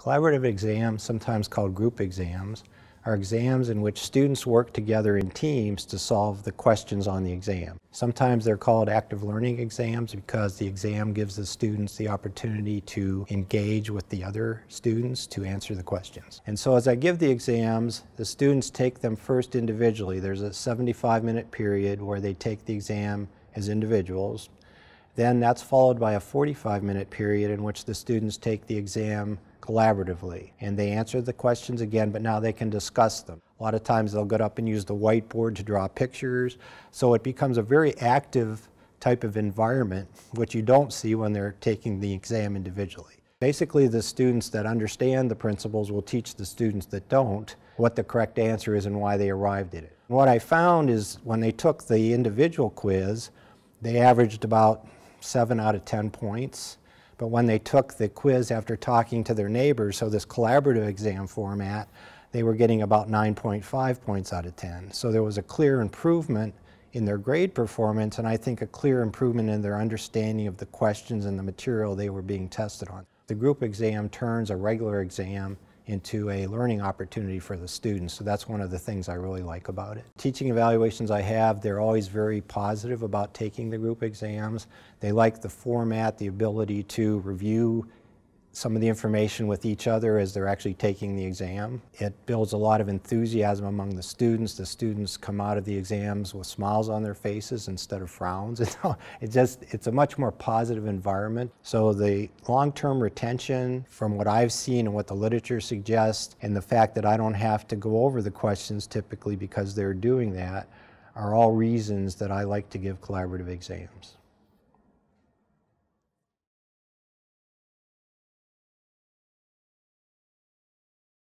Collaborative exams, sometimes called group exams, are exams in which students work together in teams to solve the questions on the exam. Sometimes they're called active learning exams because the exam gives the students the opportunity to engage with the other students to answer the questions. And so as I give the exams, the students take them first individually. There's a 75 minute period where they take the exam as individuals. Then that's followed by a 45 minute period in which the students take the exam collaboratively. And they answer the questions again, but now they can discuss them. A lot of times they'll get up and use the whiteboard to draw pictures. So it becomes a very active type of environment, which you don't see when they're taking the exam individually. Basically, the students that understand the principles will teach the students that don't what the correct answer is and why they arrived at it. what I found is when they took the individual quiz, they averaged about 7 out of 10 points. But when they took the quiz after talking to their neighbors, so this collaborative exam format, they were getting about 9.5 points out of 10. So there was a clear improvement in their grade performance, and I think a clear improvement in their understanding of the questions and the material they were being tested on. The group exam turns a regular exam into a learning opportunity for the students. So that's one of the things I really like about it. Teaching evaluations I have, they're always very positive about taking the group exams. They like the format, the ability to review some of the information with each other as they're actually taking the exam. It builds a lot of enthusiasm among the students. The students come out of the exams with smiles on their faces instead of frowns. it just, it's a much more positive environment. So the long-term retention from what I've seen and what the literature suggests and the fact that I don't have to go over the questions typically because they're doing that are all reasons that I like to give collaborative exams.